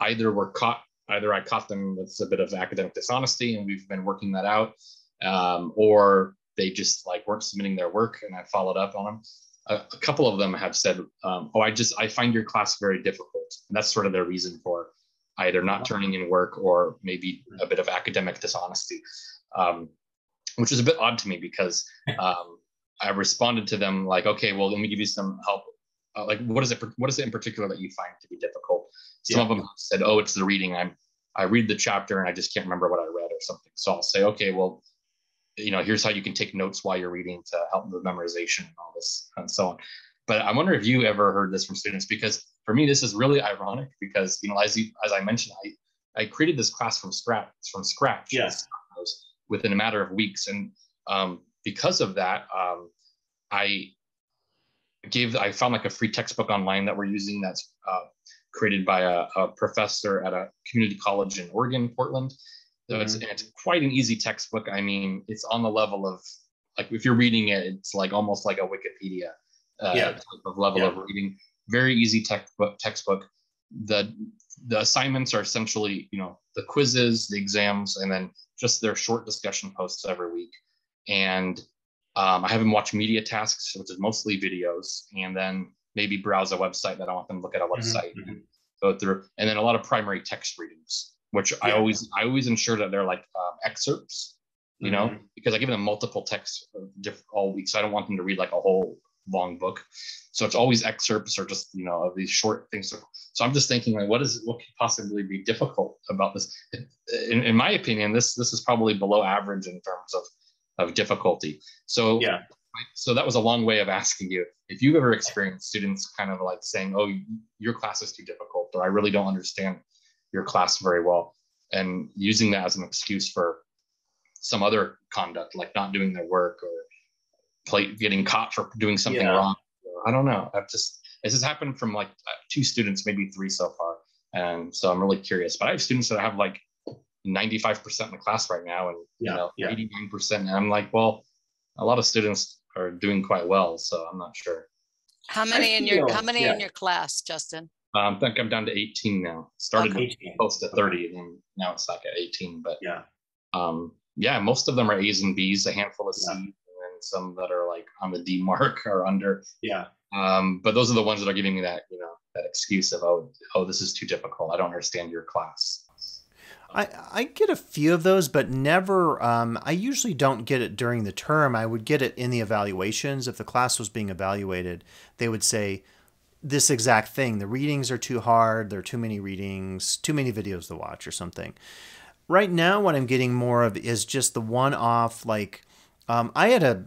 either were caught, either I caught them with a bit of academic dishonesty and we've been working that out, um, or they just like weren't submitting their work and I followed up on them. A, a couple of them have said, um, "Oh, I just I find your class very difficult." And that's sort of their reason for either not turning in work or maybe a bit of academic dishonesty, um, which is a bit odd to me because um, I responded to them like, "Okay, well, let me give you some help. Uh, like, what is it? What is it in particular that you find to be difficult?" Some Yeah. of them said, "Oh, it's the reading. I'm I read the chapter and I just can't remember what I read or something." So I'll say, "Okay, well." You know, here's how you can take notes while you're reading to help with memorization and all this and so on. But I wonder if you ever heard this from students because for me this is really ironic because you know as you as I mentioned I I created this class from scratch from scratch Yeah. within a matter of weeks and um, because of that um, I gave I found like a free textbook online that we're using that's uh, created by a, a professor at a community college in Oregon Portland so it's, and it's quite an easy textbook. I mean, it's on the level of like if you're reading it, it's like almost like a Wikipedia uh, Yeah. type of level Yeah. of reading. Very easy textbook. Textbook. The the assignments are essentially you know the quizzes, the exams, and then just their short discussion posts every week. And um, I have them watch media tasks, which is mostly videos, and then maybe browse a website that I want them to look at a website mhm. and go through, and then a lot of primary text readings, which I always I always ensure that they're like um, excerpts, you know, Mhm. because I give them multiple texts diff- all week, so I don't want them to read like a whole long book. So it's always excerpts or just you know of these short things. So, so I'm just thinking like, what is what could possibly be difficult about this? In, in my opinion, this this is probably below average in terms of of difficulty. So Yeah. so that was a long way of asking you if you've ever experienced students kind of like saying, "Oh, your class is too difficult," or "I really don't understand your class very well," and using that as an excuse for some other conduct, like not doing their work or play, getting caught for doing something Yeah. wrong. I don't know. I've just this has happened from like uh, two students, maybe three so far, and so I'm really curious. But I have students that have like 95% in the class right now, and Yeah, you know, yeah. 89%, and I'm like, well, a lot of students are doing quite well, so I'm not sure. How many in your, how many yeah. in your class, Justin? Um, I think I'm down to 18 now. Started Okay. close to 30, and then now it's like at 18. But Yeah. um, yeah, most of them are A's and B's, a handful of C's, Yeah. and then some that are like on the D mark or under. Yeah. Um, but those are the ones that are giving me that, you know, that excuse of oh, oh, this is too difficult. I don't understand your class. I, I get a few of those, but never. Um, I usually don't get it during the term. I would get it in the evaluations. If the class was being evaluated, they would say this exact thing. The readings are too hard. There are too many readings, too many videos to watch, or something. Right now, what I'm getting more of is just the one off. Like, um, I had a,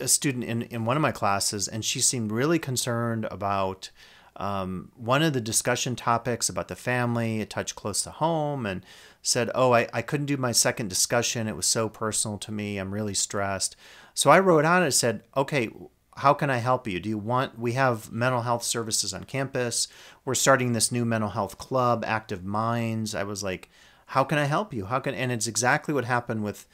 a student in, in one of my classes, and she seemed really concerned about um, one of the discussion topics about the family. It touched close to home and said, Oh, I, I couldn't do my second discussion. It was so personal to me. I'm really stressed. So I wrote on it, and said, Okay, how can I help you? Do you want, we have mental health services on campus. We're starting this new mental health club, Active Minds. I was like, How can I help you? How can, and it's exactly what happened with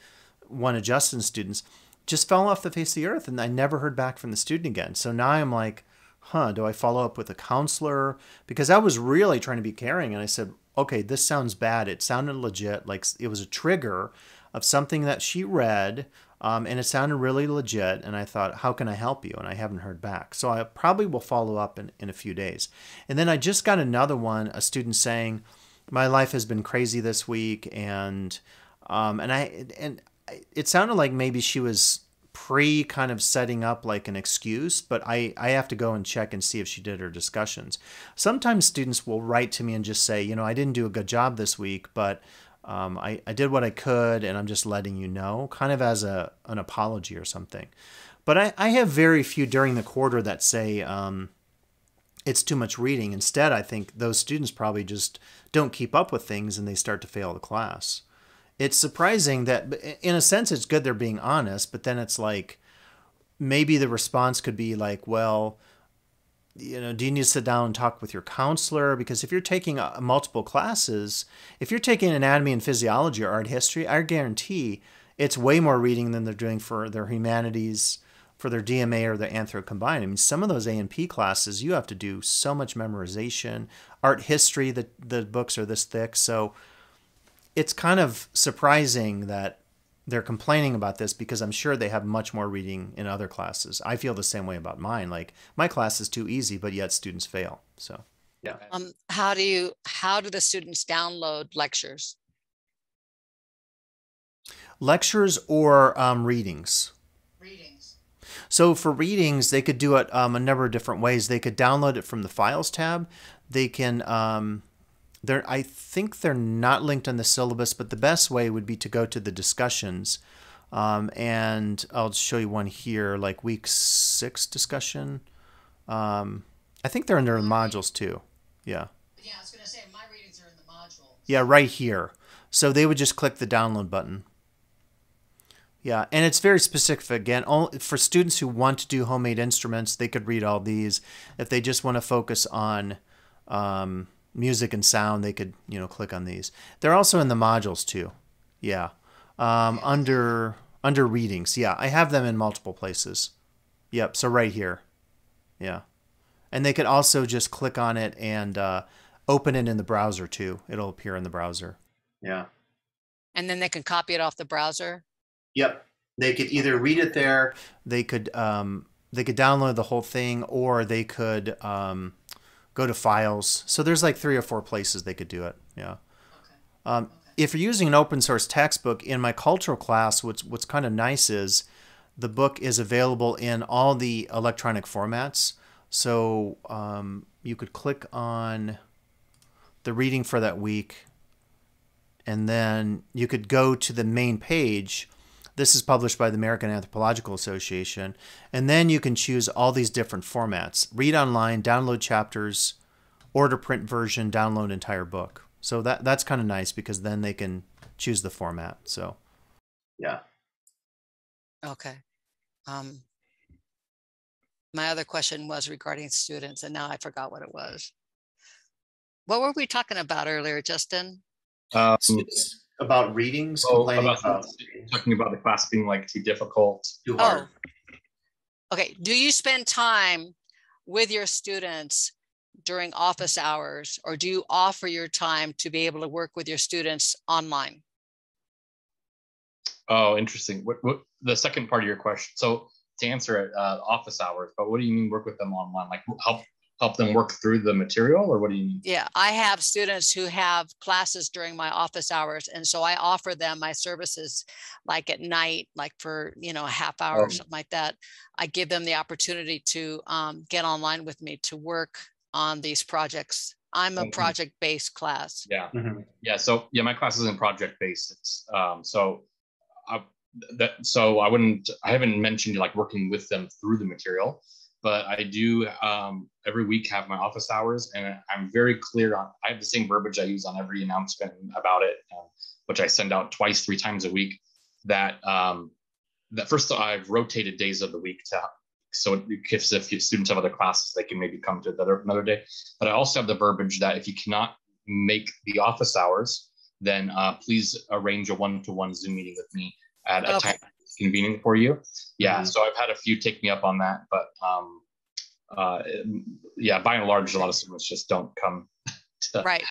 one of Justin's students. Just fell off the face of the earth, and I never heard back from the student again. So now I'm like, huh, do I follow up with a counselor? Because I was really trying to be caring. And I said, okay, this sounds bad. It sounded legit. Like it was a trigger of something that she read. Um, and it sounded really legit. And I thought, how can I help you? And I haven't heard back. So I probably will follow up in, in a few days. And then I just got another one, a student saying, my life has been crazy this week. And, um, and I, and it sounded like maybe she was pre kind of setting up like an excuse, but I, I have to go and check and see if she did her discussions. Sometimes students will write to me and just say, you know, I didn't do a good job this week, but um, I, I did what I could and I'm just letting you know, kind of as a an apology or something. But I, I have very few during the quarter that say um, it's too much reading. Instead, I think those students probably just don't keep up with things and they start to fail the class. It's surprising that, in a sense, it's good they're being honest, but then it's like maybe the response could be like, well, you know, do you need to sit down and talk with your counselor? Because if you're taking uh, multiple classes, if you're taking anatomy and physiology or art history, I guarantee it's way more reading than they're doing for their humanities, for their DMA or their anthro combined. I mean, some of those A and P classes, you have to do so much memorization. Art history, the the books are this thick, so it's kind of surprising that they're complaining about this because I'm sure they have much more reading in other classes. I feel the same way about mine. Like my class is too easy, but yet students fail. So yeah. Um, how do you how do the students download lectures? Lectures or um, readings. Readings. So for readings, they could do it um, a number of different ways. They could download it from the files tab. They can um, they're, I think they're not linked on the syllabus, but the best way would be to go to the discussions. Um, and I'll show you one here, like week six discussion. Um, I think they're under modules too. Yeah. Yeah, I was going to say my readings are in the module. Yeah, right here. So they would just click the download button. Yeah, and it's very specific. Again, for students who want to do homemade instruments, they could read all these. If they just want to focus on um, music and sound, they could you know click on these. They're also in the modules too. Yeah, um, under under readings. Yeah, I have them in multiple places. Yep. So right here. Yeah, and they could also just click on it and uh, open it in the browser too. It'll appear in the browser. Yeah. And then they can copy it off the browser. Yep. They could either read it there. They could um, they could download the whole thing, or they could um, go to files. So there's like three or four places they could do it. Yeah. Okay. Um, okay. If you're using an open source textbook in my cultural class, what's what's kind of nice is the book is available in all the electronic formats. So um, you could click on the reading for that week, and then you could go to the main page this is published by the American Anthropological Association. And then you can choose all these different formats read online, download chapters, order print version, download entire book. So that that's kind of nice because then they can choose the format. So, yeah. Okay. Um, my other question was regarding students, and now I forgot what it was. What were we talking about earlier, Justin? Um, about readings, oh, complaining about, about talking about the class being like too difficult, too hard. Oh. Okay. Do you spend time with your students during office hours, or do you offer your time to be able to work with your students online? Oh, interesting. What, what the second part of your question? So to answer it, uh, office hours, but what do you mean work with them online? Like help help them work through the material or what do you mean? Yeah, I have students who have classes during my office hours. And so I offer them my services like at night, like for, you know, a half hour oh. or something like that. I give them the opportunity to um, get online with me to work on these projects. I'm a mm-hmm. project based class. Yeah. Mm-hmm. Yeah. So, yeah, my class isn't project based. It's um, so I, that, so I wouldn't, I haven't mentioned like working with them through the material but I do um, every week have my office hours, and I'm very clear on. I have the same verbiage I use on every announcement about it, um, which I send out twice, three times a week. That um, that first I've rotated days of the week to so if, if students have other classes, they can maybe come to another another day. But I also have the verbiage that if you cannot make the office hours, then uh, please arrange a one-to-one Zoom meeting with me at a okay. time convenient for you. Yeah, mm-hmm. so I've had a few take me up on that, but um, uh, yeah, by and large, a lot of students just don't come. To, right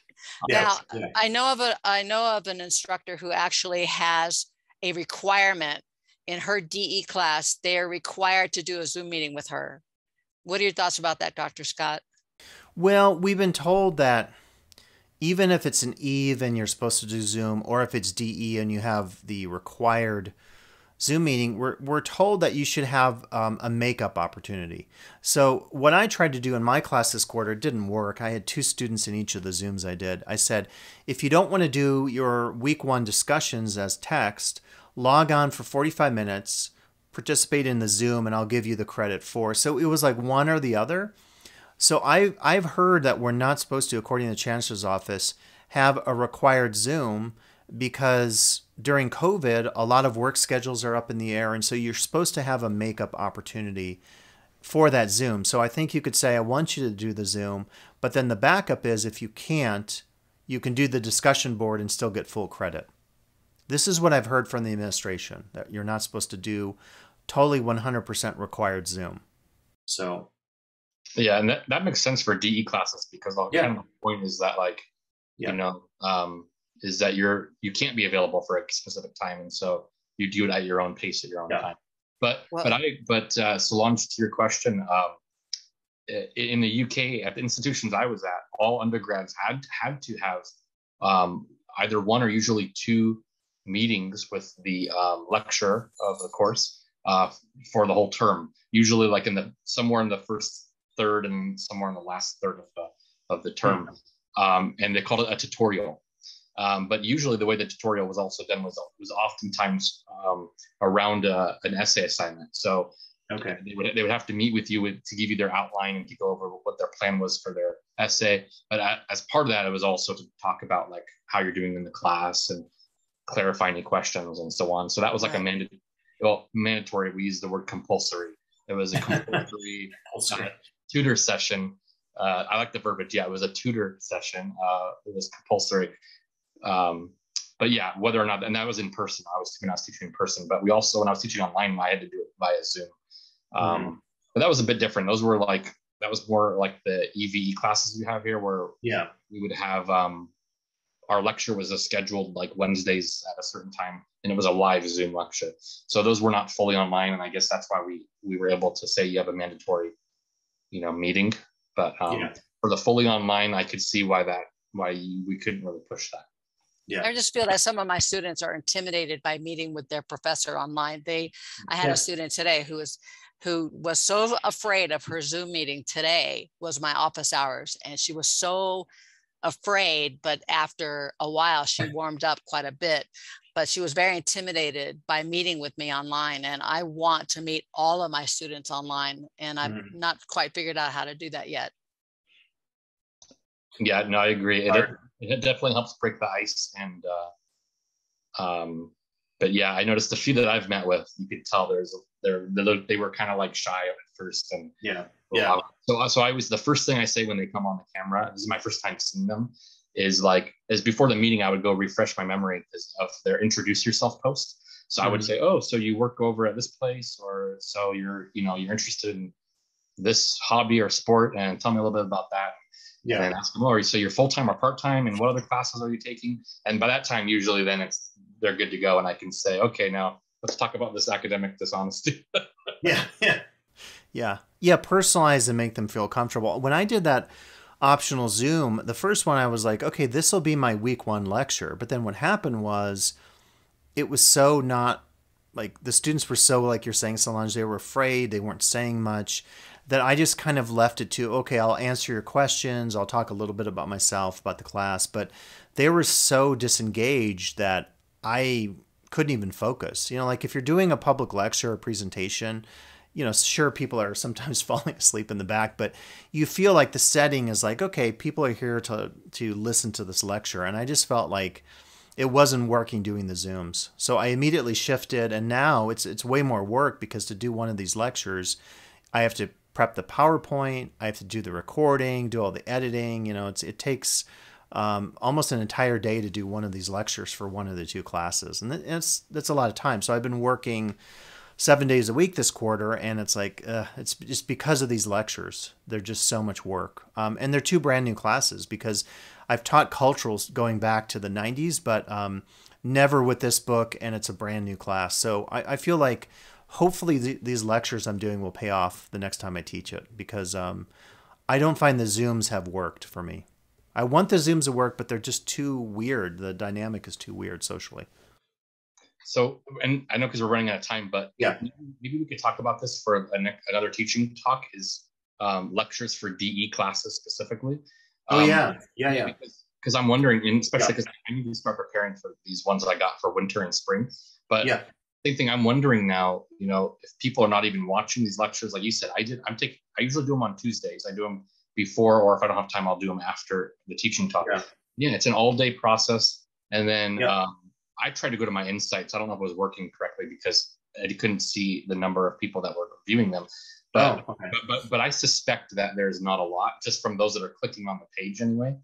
now, yeah. I know of a I know of an instructor who actually has a requirement in her DE class. They are required to do a Zoom meeting with her. What are your thoughts about that, Dr. Scott? Well, we've been told that even if it's an Eve and you're supposed to do Zoom, or if it's DE and you have the required Zoom meeting, we're, we're told that you should have um, a makeup opportunity. So, what I tried to do in my class this quarter didn't work. I had two students in each of the Zooms I did. I said, if you don't want to do your week one discussions as text, log on for 45 minutes, participate in the Zoom, and I'll give you the credit for. So, it was like one or the other. So, I, I've heard that we're not supposed to, according to the Chancellor's Office, have a required Zoom because during COVID, a lot of work schedules are up in the air. And so you're supposed to have a makeup opportunity for that Zoom. So I think you could say, I want you to do the Zoom. But then the backup is if you can't, you can do the discussion board and still get full credit. This is what I've heard from the administration that you're not supposed to do totally 100% required Zoom. So, yeah, and that, that makes sense for DE classes because the Yeah. kind of point is that, like, Yeah. you know, um, is that you're you can't be available for a specific time, and so you do it at your own pace at your own Yeah. time. But Well- but I but uh, Solange, to your question, um, in the UK at the institutions I was at, all undergrads had had to have um, either one or usually two meetings with the um, lecturer of the course uh, for the whole term. Usually, like in the somewhere in the first third and somewhere in the last third of the of the term, um, and they called it a tutorial. Um, but usually, the way the tutorial was also done was was oftentimes um, around a, an essay assignment. So okay. they would they would have to meet with you with, to give you their outline and to go over what their plan was for their essay. But a- as part of that, it was also to talk about like how you're doing in the class and clarify any questions and so on. So that was like a mandatory. Well, mandatory. We used the word compulsory. It was a compulsory uh, tutor session. Uh, I like the verbiage. Yeah, it was a tutor session. Uh, it was compulsory. Um, but yeah, whether or not, and that was in person. I was when I was teaching in person. But we also, when I was teaching online, I had to do it via Zoom. Um, But that was a bit different. Those were like that was more like the EVE classes we have here, where Yeah. we would have um, our lecture was a scheduled like Wednesdays at a certain time, and it was a live Zoom lecture. So those were not fully online, and I guess that's why we we were able to say you have a mandatory, you know, meeting. But um, Yeah. for the fully online, I could see why that why we couldn't really push that. Yeah. I just feel that some of my students are intimidated by meeting with their professor online. They, I had Yeah. a student today who was, who was so afraid of her Zoom meeting today was my office hours. And she was so afraid, but after a while, she warmed up quite a bit. But she was very intimidated by meeting with me online. And I want to meet all of my students online. And I've Mhm. not quite figured out how to do that yet. Yeah, no, I agree. It, Hard. It definitely helps break the ice. And, uh, um, but yeah, I noticed a few that I've met with, you could tell there's, they're, they they were kind of like shy at first. And Yeah. Yeah. so, so I was, the first thing I say when they come on the camera, this is my first time seeing them, is like, is before the meeting, I would go refresh my memory of their introduce yourself post. So I would Mhm. say, oh, so you work over at this place, or so you're, you know, you're interested in this hobby or sport, and tell me a little bit about that Yeah. And ask them, oh, so you're full time or part time, and what other classes are you taking? And by that time, usually then it's they're good to go, and I can say, okay, now let's talk about this academic dishonesty. Yeah. Yeah. Yeah. Yeah, personalize and make them feel comfortable. When I did that optional Zoom, the first one I was like, okay, this will be my week one lecture. But then what happened was it was so not like the students were so like you're saying, Solange, they were afraid, they weren't saying much, that I just kind of left it to, okay, I'll answer your questions, I'll talk a little bit about myself, about the class. But they were so disengaged that I couldn't even focus. You know, like if you're doing a public lecture or presentation, you know, sure, people are sometimes falling asleep in the back, but you feel like the setting is like, okay, people are here to to listen to this lecture, and I just felt like it wasn't working doing the zooms. So I immediately shifted, and now it's it's way more work because to do one of these lectures, I have to prep the PowerPoint, I have to do the recording, do all the editing. You know, it's it takes um, almost an entire day to do one of these lectures for one of the two classes, and it's that's a lot of time. So I've been working seven days a week this quarter, and it's like uh, it's just because of these lectures. They're just so much work, um, and they're two brand new classes because I've taught culturals going back to the '90s, but um, never with this book, and it's a brand new class. So I, I feel like hopefully th- these lectures I'm doing will pay off the next time I teach it because um, I don't find the zooms have worked for me. I want the zooms to work, but they're just too weird. The dynamic is too weird socially. so, and I know because we're running out of time, but Yeah. maybe we could talk about this for another teaching talk. Is um, lectures for DE classes specifically? Oh Um, yeah, yeah, yeah. Because, I'm wondering, and especially Yeah. because I need to start preparing for these ones that I got for winter and spring. But Yeah. Same thing. I'm wondering now. You know, if people are not even watching these lectures, like you said, I did. I'm taking. I usually do them on Tuesdays. I do them before, or if I don't have time, I'll do them after the teaching talk. Yeah. Yeah, it's an all day process, and then Yeah. um, I tried to go to my insights. I don't know if it was working correctly because I couldn't see the number of people that were viewing them. But oh, okay. but, but but I suspect that there's not a lot just from those that are clicking on the page anyway.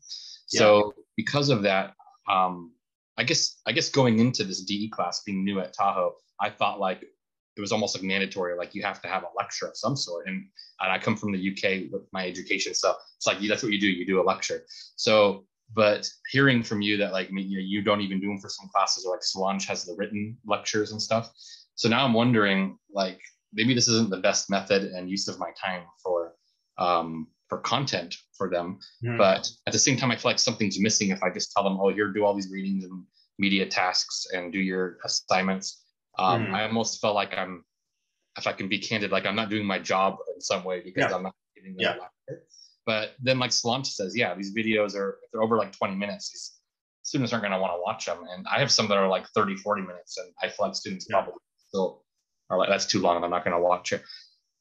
So because of that, um, I guess I guess going into this DE class being new at Tahoe, I thought like it was almost like mandatory, like you have to have a lecture of some sort. And, and I come from the UK with my education, so it's like that's what you do. You do a lecture. So, but hearing from you that like you know, you don't even do them for some classes, or like Solange has the written lectures and stuff. So now I'm wondering like maybe this isn't the best method and use of my time for um, for content for them. Mhm. But at the same time, I feel like something's missing if I just tell them, oh, here, do all these readings and media tasks and do your assignments. Um, Mhm. I almost felt like I'm, if I can be candid, like I'm not doing my job in some way because Yeah. I'm not giving them Yeah. a lecture. But then, like Solange says, yeah, these videos are, if they're over like 20 minutes, these students aren't going to want to watch them. And I have some that are like 30, 40 minutes, and I feel like students Yeah. probably still are like, that's too long. And I'm not going to watch it.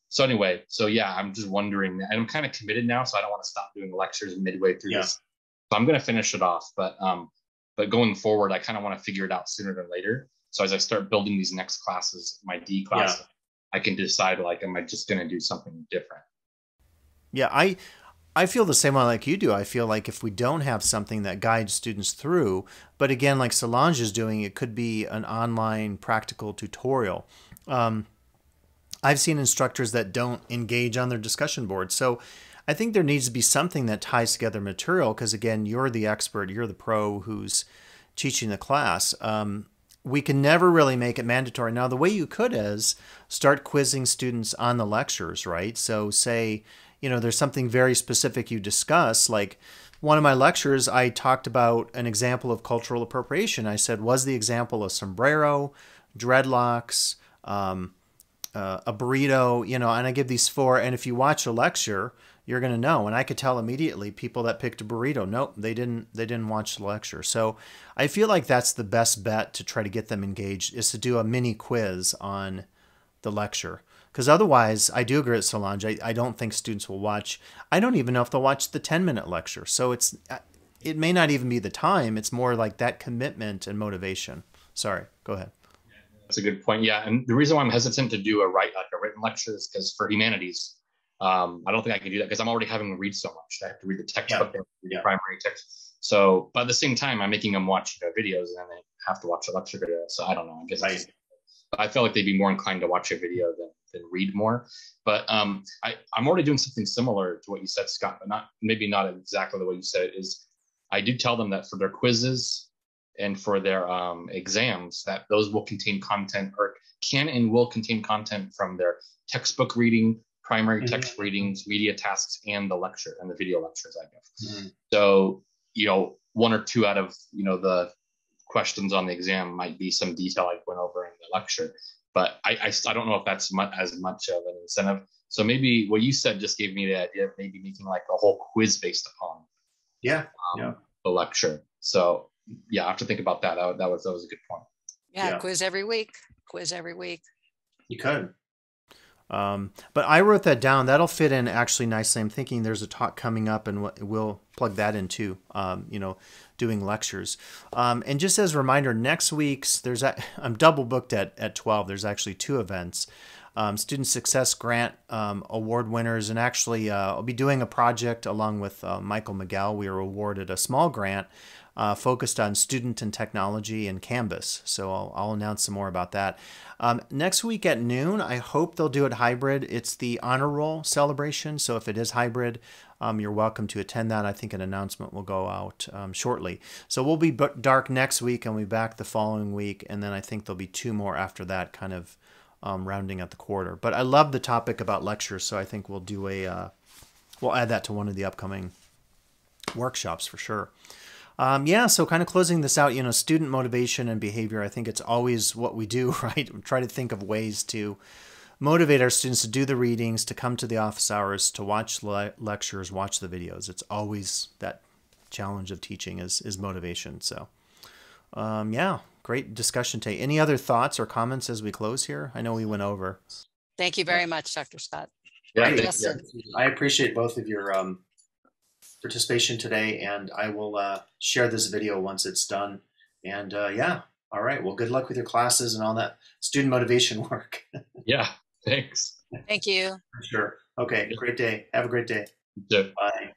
So anyway, so yeah, I'm just wondering, and I'm kind of committed now, so I don't want to stop doing lectures midway through Yeah. this. So I'm going to finish it off, but um, but going forward, I kind of want to figure it out sooner than later. So as I start building these next classes, my D class, I can decide like, am I just going to do something different? Yeah, I I feel the same way like you do. I feel like if we don't have something that guides students through, but again, like Solange is doing, it could be an online practical tutorial. Um, I've seen instructors that don't engage on their discussion board. So I think there needs to be something that ties together material because, again, you're the expert, you're the pro who's teaching the class. Um, we can never really make it mandatory. Now, the way you could is start quizzing students on the lectures, right? So, say, you know, there's something very specific you discuss, like one of my lectures, I talked about an example of cultural appropriation. I said, was the example a sombrero, dreadlocks, um, uh, a burrito, you know, and I give these four. And if you watch a lecture, you're going to know. And I could tell immediately people that picked a burrito, nope, they didn't, they didn't watch the lecture. So I feel like that's the best bet to try to get them engaged is to do a mini quiz on the lecture. Because otherwise, I do agree with Solange. I, I don't think students will watch. I don't even know if they'll watch the 10 minute lecture. So it's, uh, it may not even be the time. It's more like that commitment and motivation. Sorry, go ahead. That's a good point. Yeah, and the reason why I'm hesitant to do a write like a written lecture is because for humanities, um, I don't think I can do that because I'm already having to read so much. I have to read the textbook, yeah. read Yeah. the primary text. So, but at the same time, I'm making them watch you know, videos and then they have to watch a lecture video. So I don't know. I guess Right. just- I feel like they'd be more inclined to watch a video than, than read more. But um, I, I'm already doing something similar to what you said, Scott, but not maybe not exactly the way you said it. Is I do tell them that for their quizzes and for their um, exams, that those will contain content or can and will contain content from their textbook reading, primary Mhm. text readings, media tasks, and the lecture and the video lectures I give. Mhm. So, you know, one or two out of, you know, the questions on the exam might be some detail I went over in the lecture, but I, I, I don't know if that's mu- as much of an incentive. So maybe what you said just gave me the idea of maybe making like a whole quiz based upon Yeah. um, Yeah. the lecture. So yeah, I have to think about that. That, that was that was a good point. Yeah, Yeah. quiz every week. Quiz every week. You could. Um, but I wrote that down. That'll fit in actually nicely. I'm thinking there's a talk coming up, and we'll plug that in too. Um, you know, doing lectures. Um, and just as a reminder, next week's there's a, I'm double booked at at 12. There's actually two events. Um, Student Success Grant um, award winners, and actually uh, I'll be doing a project along with uh, Michael Miguel. We were awarded a small grant uh, focused on student and technology and Canvas. So I'll, I'll announce some more about that. Um, next week at noon, I hope they'll do it hybrid. It's the honor roll celebration. So if it is hybrid, um, you're welcome to attend that. I think an announcement will go out um, shortly. So we'll be dark next week and we'll be back the following week. And then I think there'll be two more after that, kind of um, rounding out the quarter. But I love the topic about lectures. So I think we'll do a, uh, we'll add that to one of the upcoming workshops for sure. Um, yeah, so kind of closing this out, you know, student motivation and behavior. I think it's always what we do, right? We try to think of ways to motivate our students to do the readings, to come to the office hours, to watch le- lectures, watch the videos. It's always that challenge of teaching is is motivation. So, um, yeah, great discussion today. Any other thoughts or comments as we close here? I know we went over. Thank you very much, Dr. Scott. Yeah, Great. Yes, yeah. I appreciate both of your um, participation today, and I will uh, share this video once it's done. And uh, yeah, all right. Well, good luck with your classes and all that student motivation work. yeah, thanks. Thank you. sure. Okay. Great day. Have a great day. So- Bye.